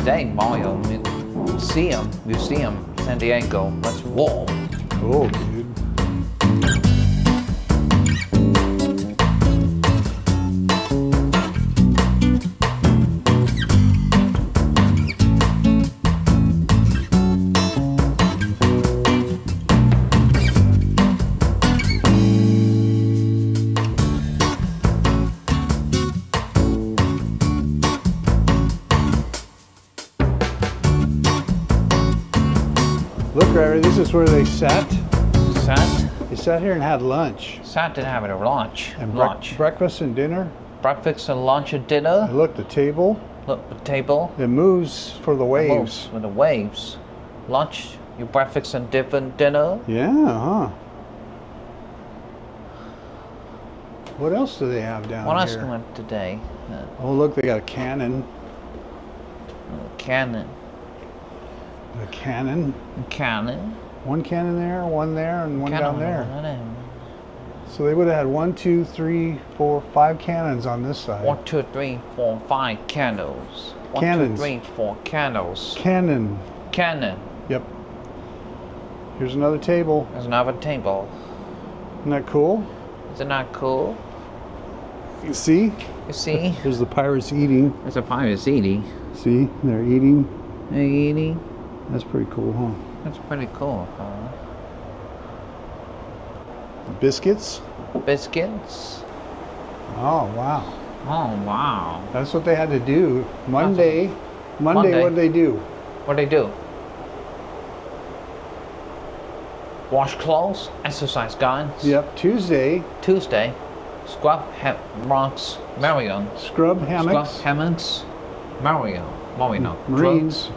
Today, Mario Museum, Museum, San Diego. Let's roll. Is where they sat. Sat, They sat here and had lunch. sat to have a lunch. And brec- lunch. breakfast and dinner. Breakfast and lunch and dinner. And look, the table. Look, the table. It moves for the waves. Moves with the waves. Lunch, your breakfast and different dinner. Yeah, huh? What else do they have down What else here? went today? Uh, Oh, look, they got a cannon. A cannon. A cannon. A Cannon. One cannon there, one there, and one down there. So they would have had one, two, three, four, five cannons on this side. One, two, three, four, five candles. One, two, Cannons. three, four candles. Cannon. Cannon. Yep. Here's another table. There's another table. Isn't that cool? Is it not cool? You see? You see? There's the pirates eating. There's a pirate eating. See? They're eating. They're eating. That's pretty cool, huh? That's pretty cool, huh? Biscuits. Biscuits. Oh, wow. Oh wow. That's what they had to do. Monday. Monday, Monday. what did they do? What do they do? Wash clothes, exercise guns. Yep. Tuesday, Tuesday, scrub rocks, Marion. scrub Scrub hammocks. hammocks, Marion. Marino. Marines.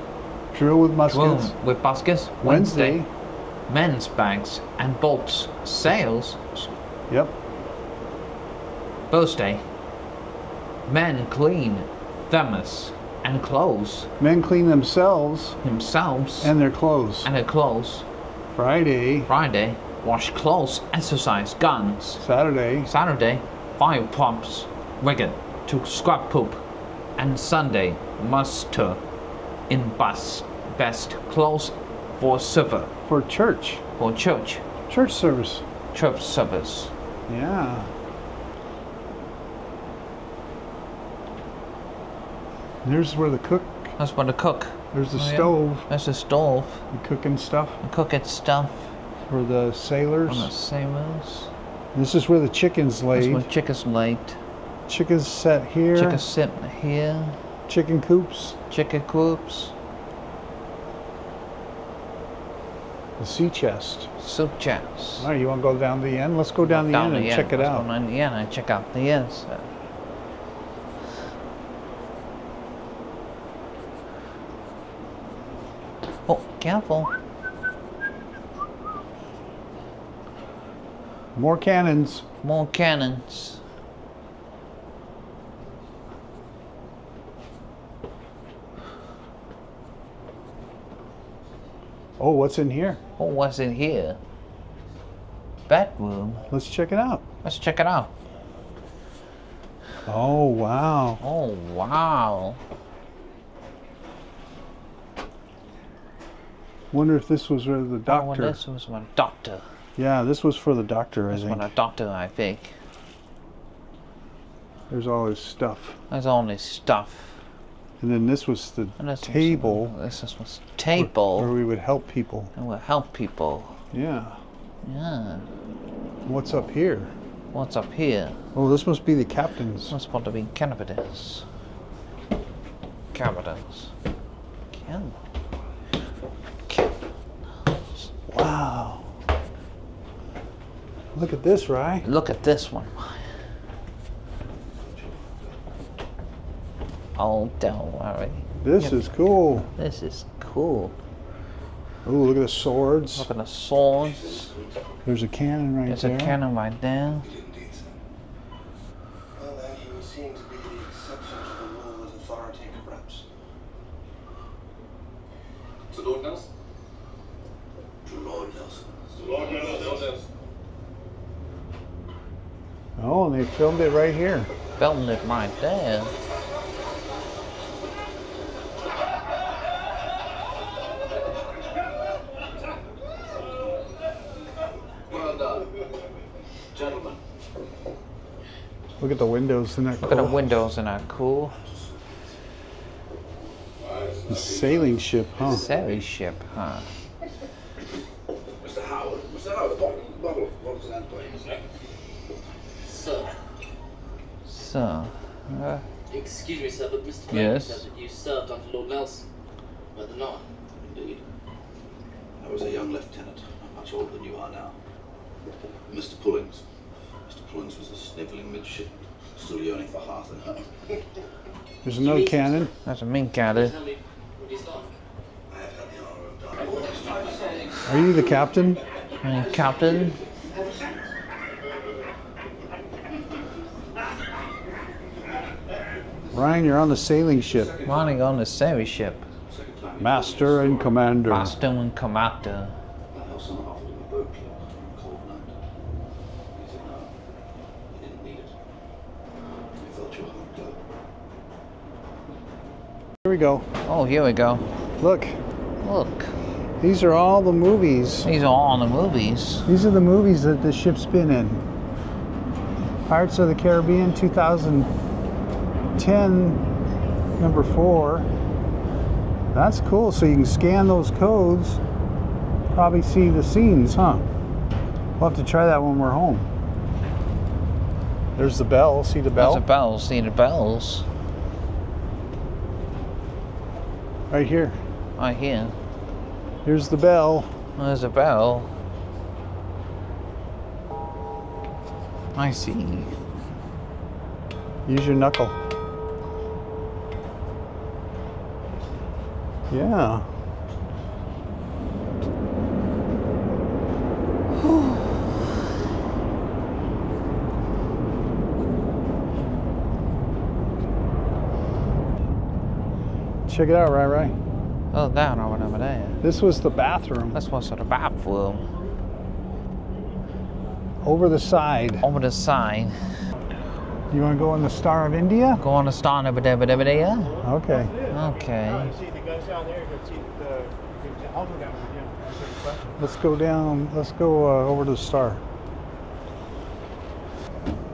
Drill with Drill muskets. with baskets. Wednesday. Wednesday, men's bags and bolts. Sales. Yep. Thursday, men clean thermos and clothes Men clean themselves themselves and their clothes. and their clothes. Friday, Friday, wash clothes, exercise guns. Saturday, Saturday, fire pumps, rigged to scrap poop. And Sunday, muster in bus, best clothes for server, for church. for church, Church service. church service. Yeah. There's where the cook, That's what the cook. there's the Oh, yeah. stove, That's the stove. the cooking stuff The cooking stuff for the sailors. the sailors. This is where the chickens laid. when chickens laid. Chickens set here. Chickens sit here. Chicken coops. Chicken coops. The sea chest. Soup chest. All right, you want to go down the end? Let's go down the end and check it Let's out. down the end and check out the inside. Oh, careful. More cannons. More cannons. Oh, what's in here? Oh, what's in here? Bedroom. Let's check it out. Let's check it out. Oh, wow. Oh, wow. Wonder if this was where the Oh, doctor. this was my doctor. Yeah, this was for the doctor, I This think. was a doctor, I think. There's all his stuff. There's all his stuff. And then this was the And this was- table this is was where table. we would help people. and will help people. Yeah. Yeah. What's up here? What's up here? Oh, this must be the captain's. What's supposed to be cannabis? Cannabis. Can. Wow. Look at this, Rye. Look at this one. Oh, don't worry. This is cool. This is cool. Oh, look at the swords. Look at the swords. There's a cannon right There's there. a cannon right there. Well, then you would seem to be the exception to the rule that authority corrupts. To Lord Nelson? To Lord Nelson. To Lord Nelson. Oh, and they filmed it right here. Filmed it right there. Look at the windows. Isn't that Look at the cool? windows and that cool. The sailing ship, huh? Sailing ship, huh? Mr. Howard, Mr. Howard, bottle, bottle, what was that, please? Sir, So, uh, excuse me, sir, but Mr. Yes? Yes. said that you served under Lord Nelson. Whether not. indeed. I was a young lieutenant, not much older than you are now. Mr. Pullings. Mr. Was a sniveling midshipman, still yearning for hearth and home. There's another cannon. that's a mink at it. Tell me what he's like. I have had the honor of dining with Are you the captain? Uh, Captain, Ryan, you're on the sailing ship. running on the sailing ship. Master and commander. Master and Commander. We go. Oh, here we go. Look, Look, these are all the movies. these are all the movies. These are the movies that the ship's been in. Pirates of the Caribbean 2010, number four. That's cool. So you can scan those codes, probably see the scenes, huh? We'll have to try that when we're home. There's the bell. See the There's bell? the bells. See the bells Right here. right here. Here's the bell. There's a bell. I see. Use your knuckle. Yeah. Check it out, right, right. Oh, down or whatever there. This was the bathroom That's what's at the bathroom. over the side. Over the side. You want to go on the Star of India? Go on the star over there, over there, over there. Okay. Okay. See the guys down there, you see the, you can help them down with him, answer the question. Let's go down. Let's go uh, over to the Star.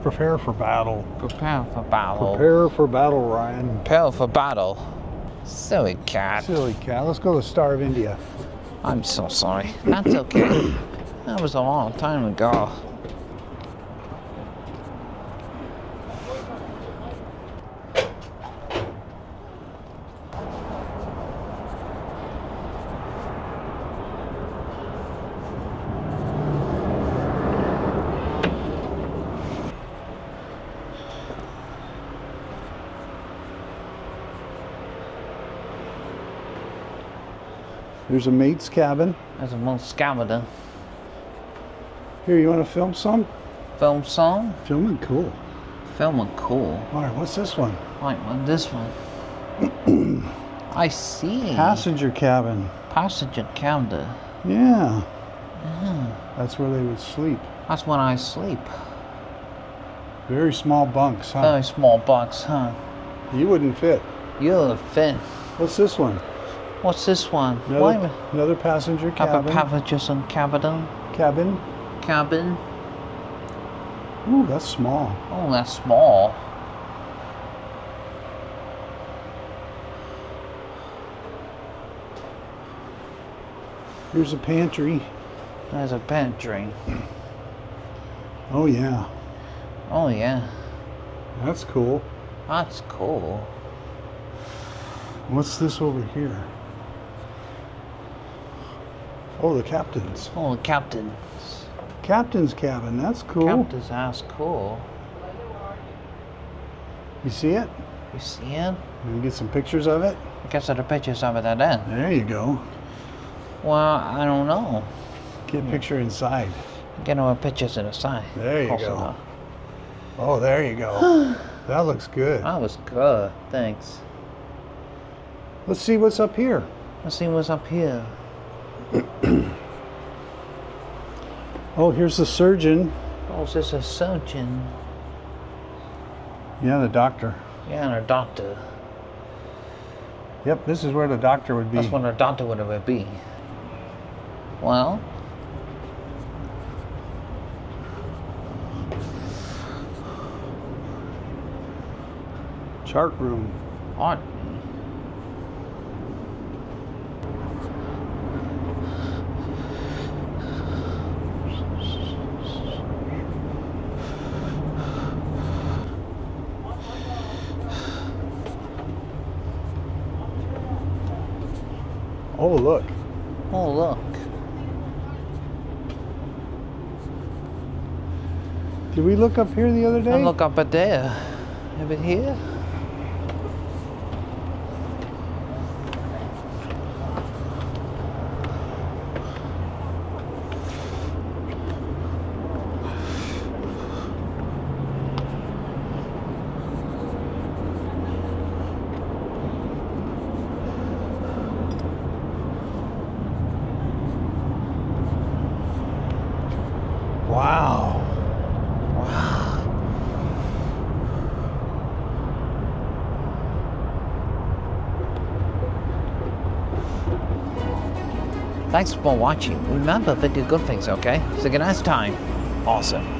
Prepare for battle. Prepare for battle. Prepare for battle, Ryan. Prepare for battle. Silly cat. Silly cat. Let's go to the Star of India. I'm so sorry. That's okay. that was a long time ago. There's a mate's cabin. There's a scavenger. Here, you want to film some? Film some? Filming cool. Filming cool. All right, what's this one? Like what, this one. I see. Passenger cabin. Passenger calendar. Yeah. Hmm. That's where they would sleep. That's when I sleep. Very small bunks, huh? Very small box, huh? You wouldn't fit. You're fit. What's this one? What's this one? Another, minute. another passenger Have a cabin. passengers cabin. cabin. Cabin. Ooh, that's small. Oh, that's small. Here's a pantry. There's a pantry. Oh yeah, Oh yeah, that's cool. that's cool. What's this over here? Oh, the captain's. Oh, the captain's. Captain's cabin. That's cool. Captain's house, cool. You see it? You see it? You can get some pictures of it. I guess there are pictures of it at then. There you go. Well, I don't know. Get a hmm. picture inside. Get no pictures inside. There you go. enough. Oh, there you go. that looks good. That was good. Thanks. Let's see what's up here. Let's see what's up here. Oh, here's the surgeon. Oh, is this a surgeon? Yeah, the doctor. Yeah, and a doctor. Yep, this is where the doctor would be. That's one, the doctor would ever be. Well. Chart room. Art. Oh, look. Oh, look. Did we look up here the other day? And look up at there. Over here. Wow. Thanks for watching. Remember, they do good things, okay? So, next time, awesome.